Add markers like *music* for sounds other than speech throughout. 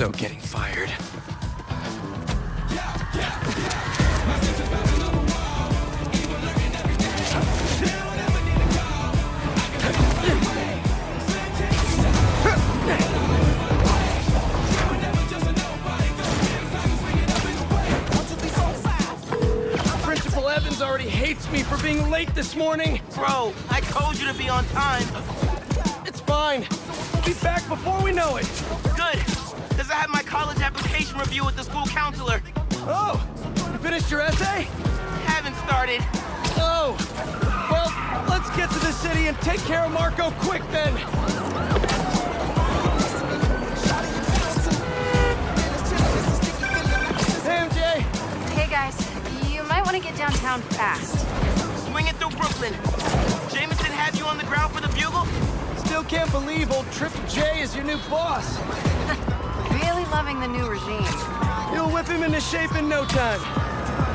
So getting fired. Principal Evans already hates me for being late this morning. Bro, I told you to be on time. It's fine. We'll be back before we know it. Good, because I had my college application review with the school counselor. Oh, you finished your essay? Haven't started. Oh, well, let's get to the city and take care of Marco quick then. Hey, MJ. Hey guys, you might want to get downtown fast. Swing it through Brooklyn. Jameson had you on the ground for the bugle? Still can't believe old Triple J is your new boss. *laughs* Really loving the new regime. You'll whip him into shape in no time.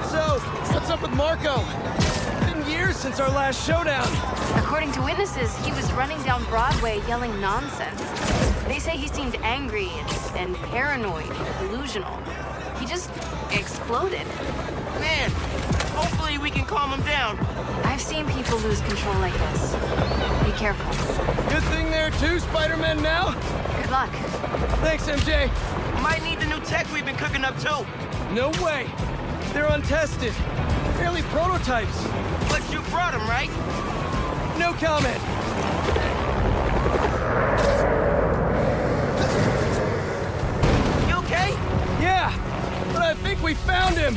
So, what's up with Marco? It's Been years since our last showdown. According to witnesses, he was running down Broadway yelling nonsense. They say he seemed angry and, and paranoid and delusional. He just exploded. Man, hopefully we can calm him down. I've seen people lose control like this. Be careful. Good thing there are two Spider-Men now. Good luck. Thanks, MJ. Might need the new tech we've been cooking up too. No way. They're untested. Barely prototypes. But you brought them, right? No comment. You okay? Yeah, but I think we found him.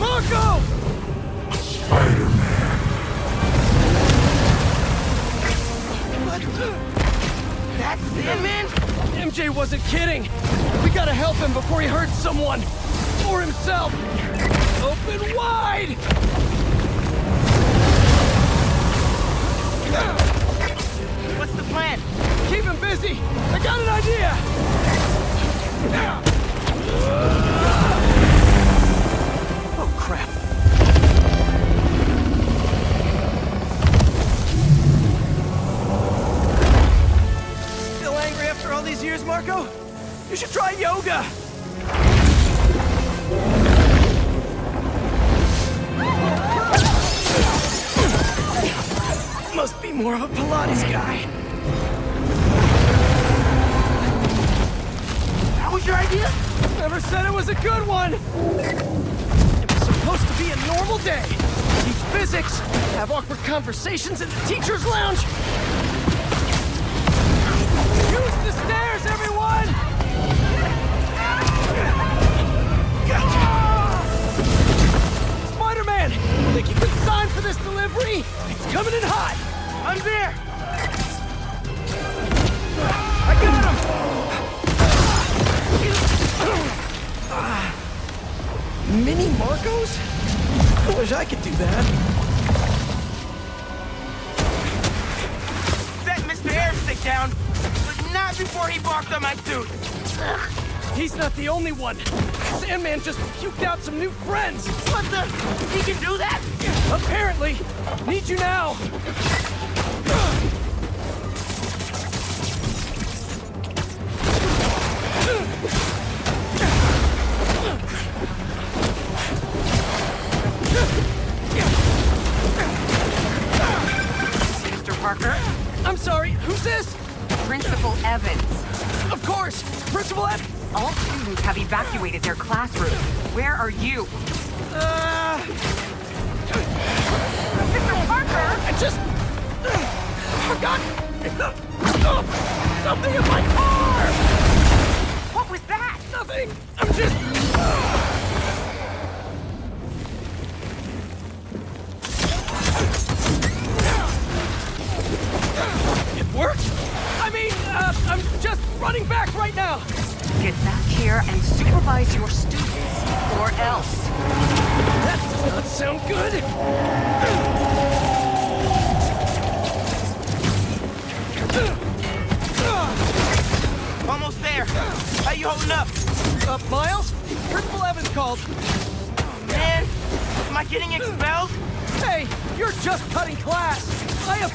Marco! Spider-Man. What? That's him, man? MJ wasn't kidding. We gotta help him before he hurts someone. Or himself. Open wide! What's the plan? Keep him busy. I got an idea. Conversations in the teacher's one. Sandman just puked out some new friends. What the? He can do that? Apparently. Need you now. Mr. Parker, I'm sorry, who's this? Principal Evans. Of course, Principal F. All students have evacuated their classrooms. Where are you? Uh, Mr. Parker! I just forgot something in my car. What was that? Nothing. I'm just.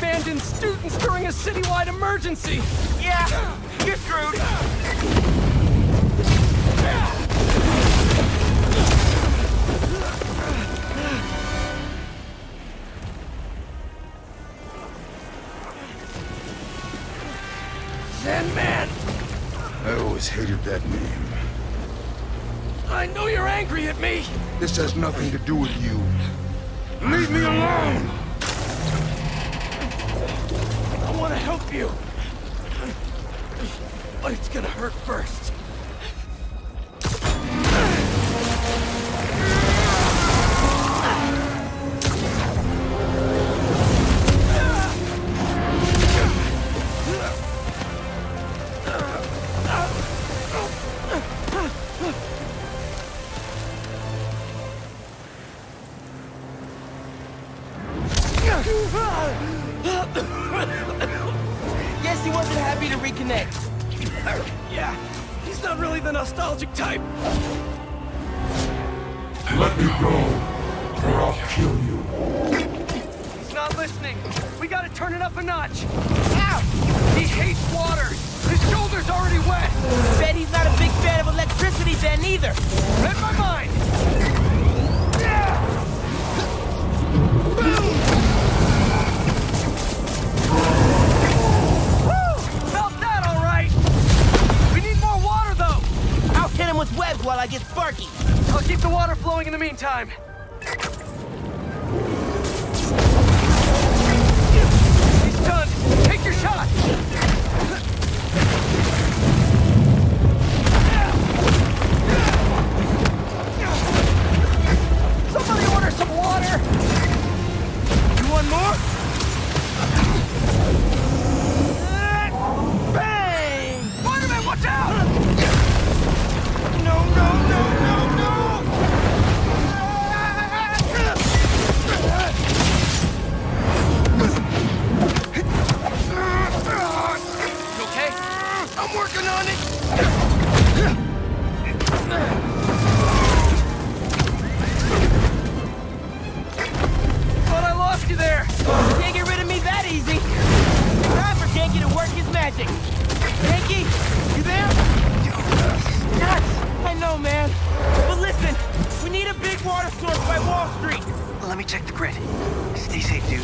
Abandoned students during a citywide emergency. Yeah, you're screwed. Sandman, I always hated that name. I know you're angry at me. This has nothing to do with you. Leave me alone! I want to help you. But it's gonna hurt first. Either. Read my mind. Woo! Felt that all right. We need more water though. I'll hit him with webs while I get Sparky. I'll keep the water flowing in the meantime. Check the grid. Stay safe, dude.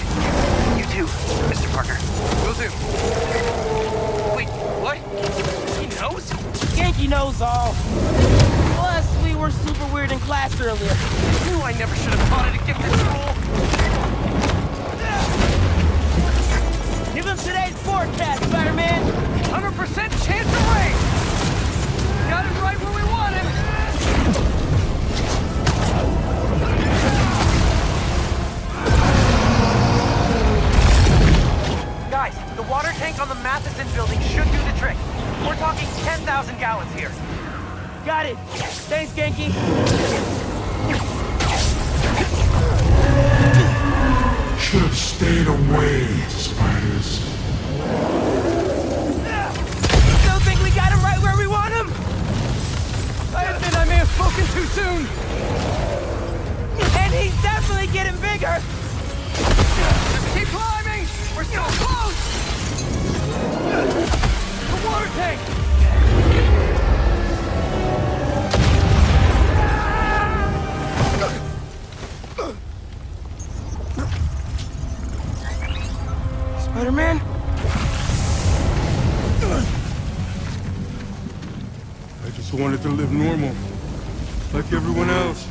You too, Mr. Parker. Will do. Wait, what? He knows? Ganke knows all. Plus, we were super weird in class earlier. Knew I never should have it to give this rule. Give him today's forecast, Spider-Man! 100% chance of rain! Got it right where we want him! Guys, the water tank on the Matheson building should do the trick. We're talking 10,000 gallons here. Got it! Thanks, Ganke! Should have stayed away, spiders. Still think we got him right where we want him? I admit I may have spoken too soon. And he's definitely getting bigger! Just keep climbing! We're so close! The water tank! Spider-Man? I just wanted to live normal, like everyone else.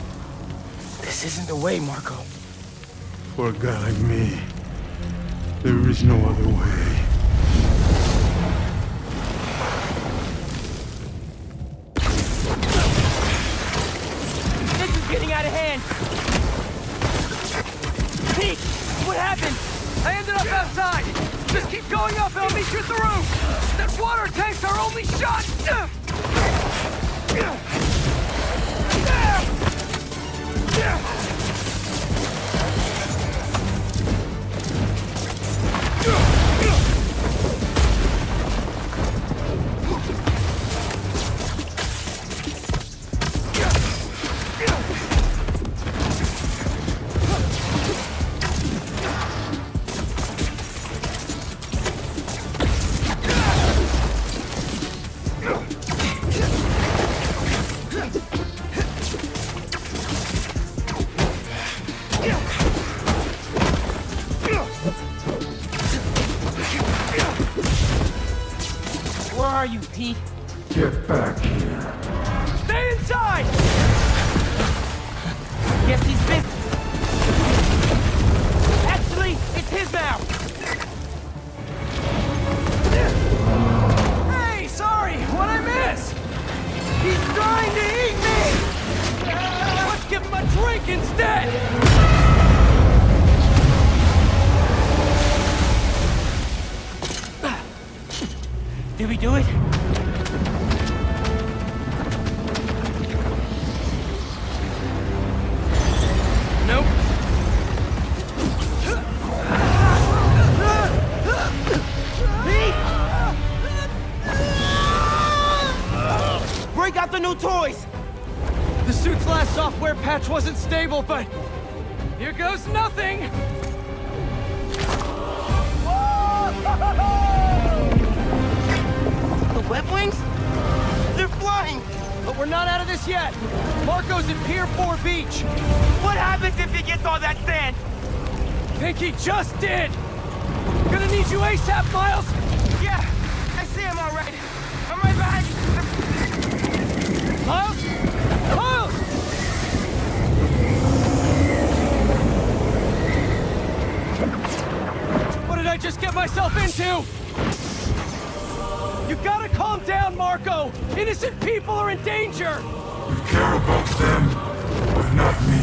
This isn't the way, Marco. For a guy like me, there is no other way. This is getting out of hand! Pete! What happened? I ended up outside! Just keep going up and I'll meet you at the roof! That water tank's our only shot! Where are you, Pete? Get back here. Stay inside! Guess he's busy. Actually, it's his now! Hey, sorry! What'd I miss? He's trying to eat me! Let's give him a drink instead! Did we do it? Nope. Break out the new toys! The suit's last software patch wasn't stable, but... Here goes nothing! Web wings? They're flying! But we're not out of this yet! Marco's at Pier 4 Beach! What happens if he gets all that sand? Think he just did! Gonna need you ASAP, Miles! Yeah, I see him all right. I'm right behind you. Miles? Miles! What did I just get myself into? You gotta down, Marco! Innocent people are in danger! You care about them, but not me.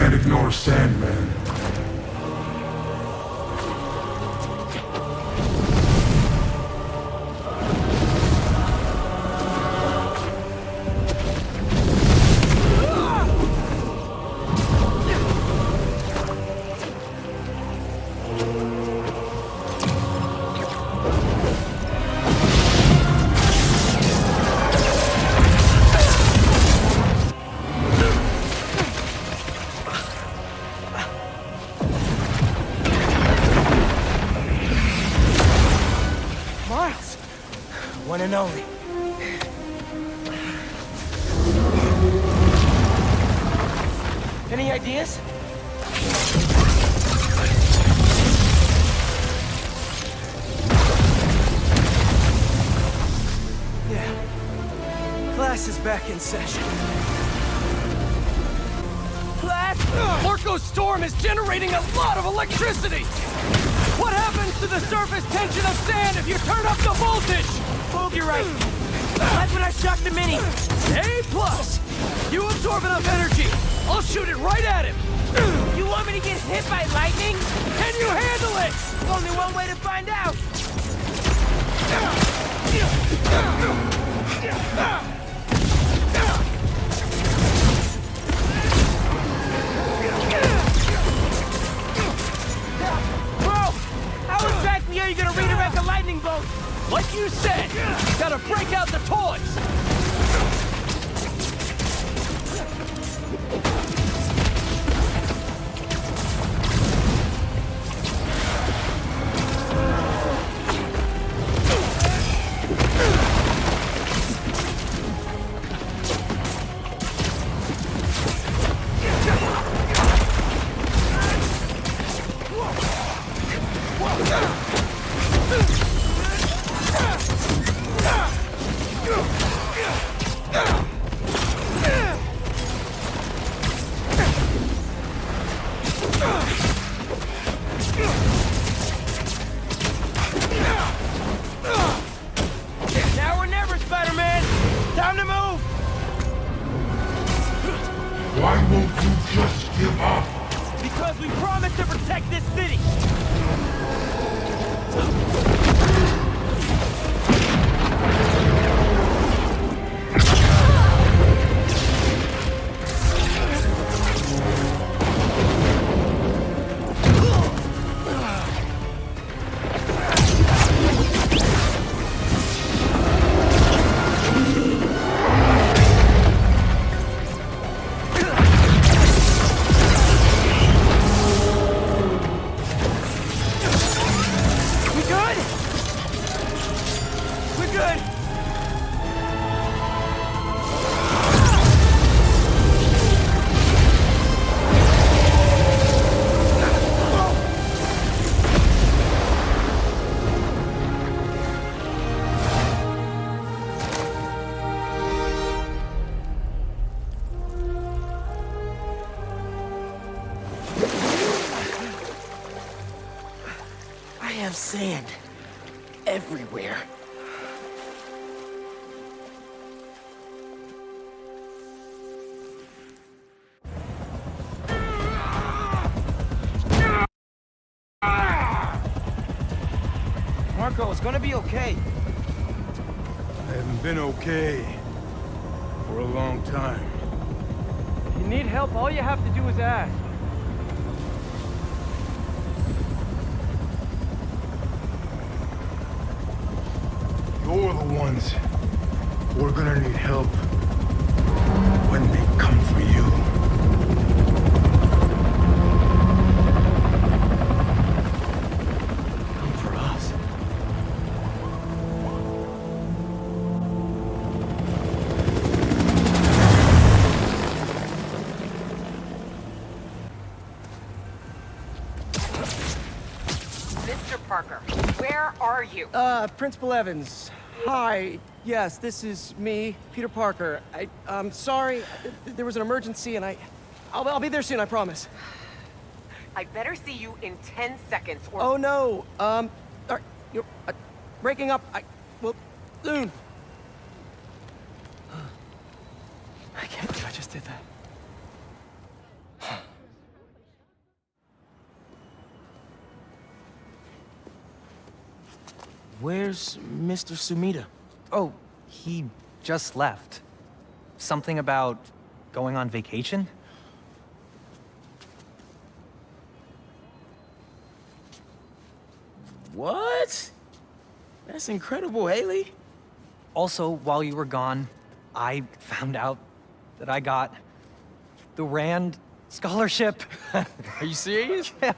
And ignore Sandman. Is back in session. Marco's storm is generating a lot of electricity! What happens to the surface tension of sand if you turn up the voltage? Boog, you're right. Like when I shocked the mini. A plus! You absorb enough energy, I'll shoot it right at him! You want me to get hit by lightning? Can you handle it? Only one way to find out. Bro, are you gonna redirect a lightning bolt? Like you said, gotta break out the toys! Now or never, Spider-Man. Time to move. Why won't you just give up? Because we promised to protect this city. Everywhere. Marco, it's gonna be okay. I haven't been okay for a long time. If you need help, all you have to do is ask. You're the ones who are gonna need help when they come for you. Come for us. Mr. Parker, where are you? Uh, Principal Evans. Hi. Yes, this is me, Peter Parker. I, I'm sorry. There was an emergency, and I, I'll, I'll be there soon. I promise. I better see you in 10 seconds or... Oh no. Um, right, you're uh, breaking up. I, well, soon. *sighs* I can't believe I just did that. Where's Mr. Sumida? Oh, he just left. Something about going on vacation? What? That's incredible, Hailey. Also, while you were gone, I found out that I got the Rand scholarship. *laughs* Are you serious? *laughs* Yeah.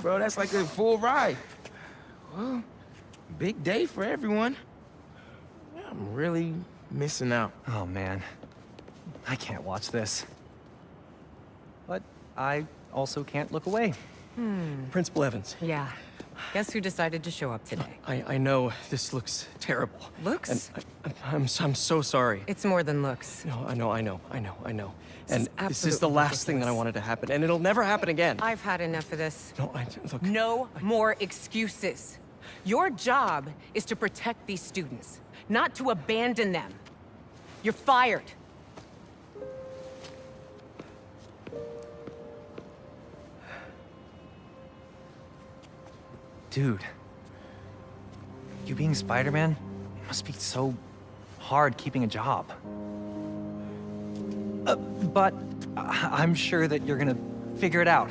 Bro, that's like a full ride. Well, big day for everyone. I'm really missing out. Oh man, I can't watch this. But I also can't look away. Hmm. Principal Evans. Yeah. Guess who decided to show up today? I, I know this looks terrible. Looks? And I, I'm, I'm so sorry. It's more than looks. No, I know, I know, I know, I know. This and is this is the absolutely last thing that I wanted to happen, and it'll never happen again. I've had enough of this. No, I look. No more excuses. Your job is to protect these students, not to abandon them. You're fired. Dude. You being Spider-Man must be so hard keeping a job. Uh, but I'm sure that you're gonna figure it out.